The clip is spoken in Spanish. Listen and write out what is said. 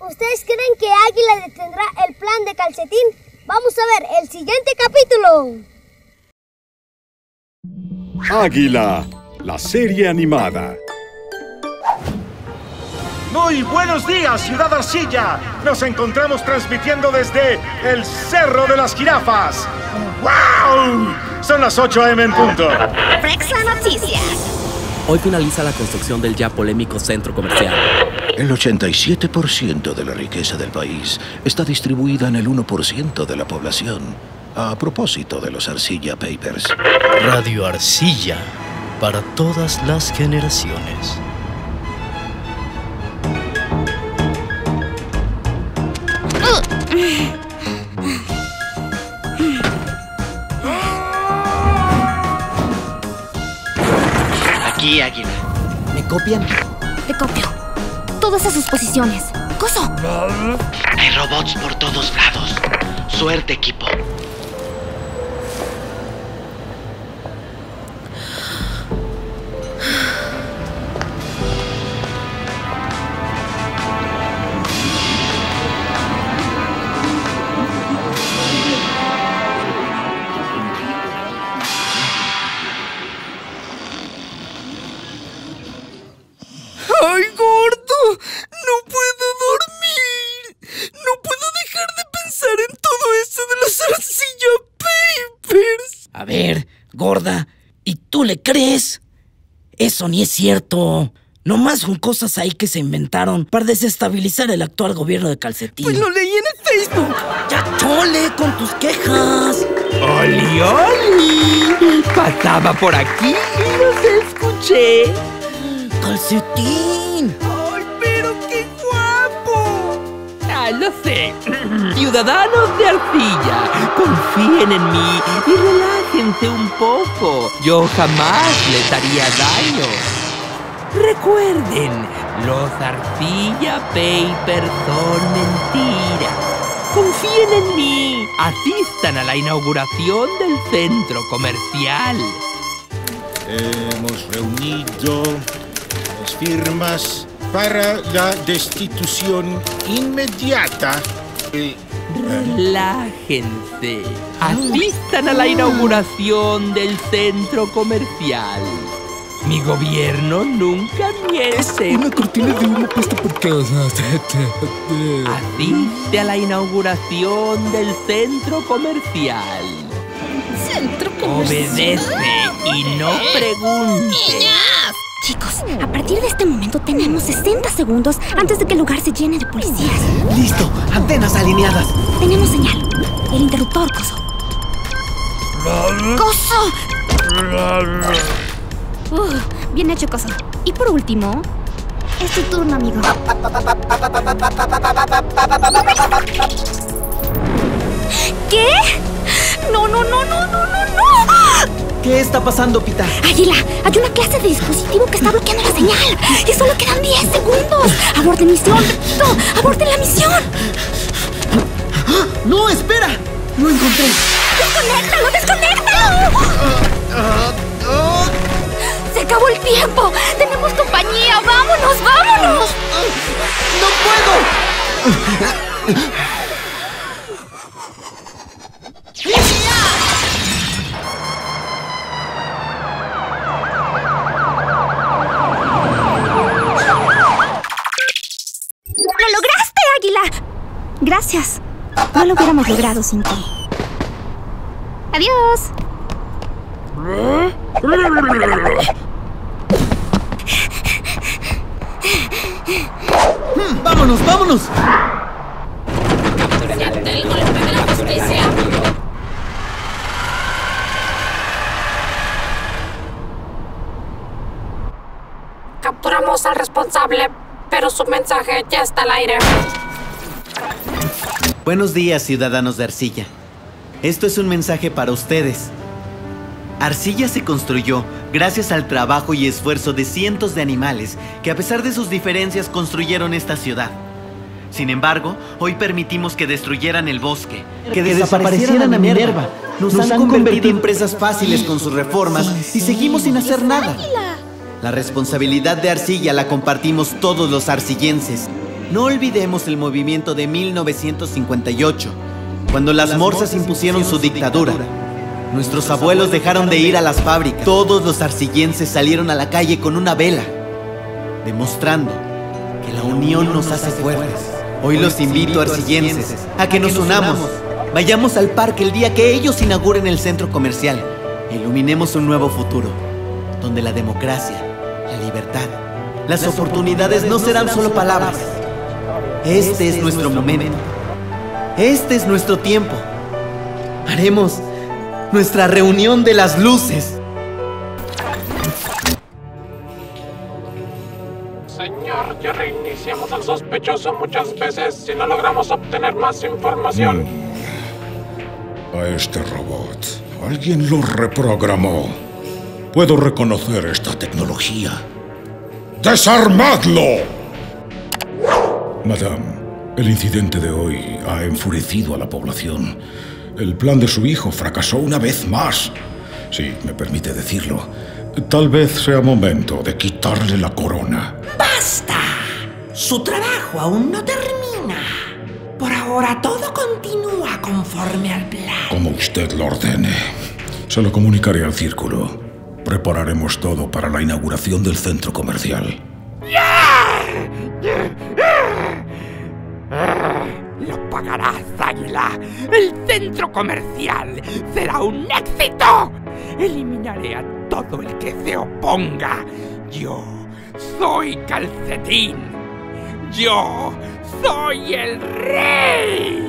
¿Ustedes creen que Águila detendrá el plan de calcetín? Vamos a ver el siguiente capítulo. Águila, la serie animada. Muy buenos días, Ciudad Arcilla. Nos encontramos transmitiendo desde el Cerro de las Jirafas. ¡Wow! Son las 8 a.m. en punto. Frexa Noticias. Hoy finaliza la construcción del ya polémico centro comercial. El 87% de la riqueza del país está distribuida en el 1% de la población. A propósito de los Arcilla Papers. Radio Arcilla para todas las generaciones. Aquí, Águila. ¿Me copian? Te copio. Todas a sus posiciones. ¡Coso! Hay robots por todos lados. Suerte, equipo. Papers! A ver, gorda, ¿y tú le crees? Eso ni es cierto. Nomás son cosas ahí que se inventaron para desestabilizar el actual gobierno de Calcetín. Pues lo leí en el Facebook. ¡Ya chole con tus quejas! ¡Oli, oli! Pasaba por aquí y los escuché. ¡Calcetín! Lo sé. Ciudadanos de Arcilla, confíen en mí y relájense un poco. Yo jamás les haría daño. Recuerden, los Arcilla Papers son mentira. Confíen en mí. Asistan a la inauguración del centro comercial. Hemos reunido las firmas para la destitución inmediata. de- Relájense. Asistan a la inauguración del centro comercial. Mi gobierno nunca miente. Una cortina de humo puesta por casa. Asiste a la inauguración del centro comercial. Centro Obedece y no pregunte. Chicos, a partir de este momento tenemos 60 segundos antes de que el lugar se llene de policías. ¡Listo! ¡Antenas alineadas! Tenemos señal. El interruptor, Coso. ¡Coso! Uh, bien hecho, Coso. Y por último, es tu turno, amigo. ¿Qué está pasando, Pita? Águila, hay una clase de dispositivo que está bloqueando la señal. Y solo quedan 10 segundos. Aborten misión. No, aborten la misión. ¡No, espera! ¡Lo encontré! ¡Desconéctalo, desconéctalo! Se acabó el tiempo. Tenemos compañía. Vámonos, vámonos. ¡No puedo! No lo hubiéramos logrado sin ti. Adiós. ¡Vámonos, vámonos! Capturamos al responsable, pero su mensaje ya está al aire. Buenos días, ciudadanos de Arcilla. Esto es un mensaje para ustedes. Arcilla se construyó gracias al trabajo y esfuerzo de cientos de animales que a pesar de sus diferencias construyeron esta ciudad. Sin embargo, hoy permitimos que destruyeran el bosque, que, desaparecieran a Minerva. Nos, han, convertido en presas fáciles con sus reformas y seguimos sin hacer nada. La responsabilidad de Arcilla la compartimos todos los arcillenses. No olvidemos el movimiento de 1958, cuando las morsas impusieron su dictadura. Nuestros abuelos dejaron de ir a las fábricas. Todos los arcillenses salieron a la calle con una vela, demostrando que la unión nos hace fuertes. Hoy los invito, arcillenses, a que nos unamos. Vayamos al parque el día que ellos inauguren el centro comercial. Iluminemos un nuevo futuro, donde la democracia, la libertad, las oportunidades no serán solo palabras. Este es nuestro momento. Este es nuestro tiempo. Haremos nuestra reunión de las luces. Señor, ya reiniciamos al sospechoso muchas veces si no logramos obtener más información. A este robot, alguien lo reprogramó. Puedo reconocer esta tecnología. ¡Desarmadlo! Madame, el incidente de hoy ha enfurecido a la población. El plan de su hijo fracasó una vez más. Si me permite decirlo, tal vez sea momento de quitarle la corona. ¡Basta! Su trabajo aún no termina. Por ahora todo continúa conforme al plan. Como usted lo ordene. Se lo comunicaré al círculo. Prepararemos todo para la inauguración del centro comercial. Lo pagarás. El centro comercial será un éxito. Eliminaré a todo el que se oponga. Yo soy Calcetín. Yo soy el rey.